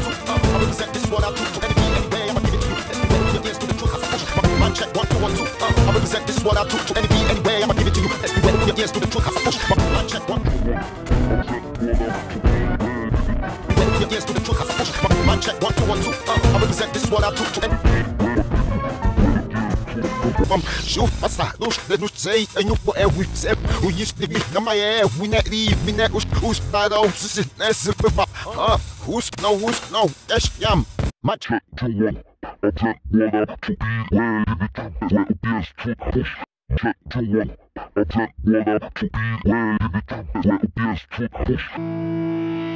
I will present this what I do to anything, any. I'ma give it to you. Let's be to the truth. I push my mind check one two one two. I will present this what I do to anything, any. I'ma give it to you. Let's be to the truth. I push my mind check one. Yes to the truth. I push my mind check one two one two. I will present this what I do to anything. Вам жив посадуш, дедуш цей, а не по эвы цеп. Уйс ты бить на моя, вы на ри, меня уж уж надо усыпь, не сыпь, пап who's no, who's no, that's yum. My check to one. I check one up to be where it is to push. Check to one. I check one up to be where it is to push.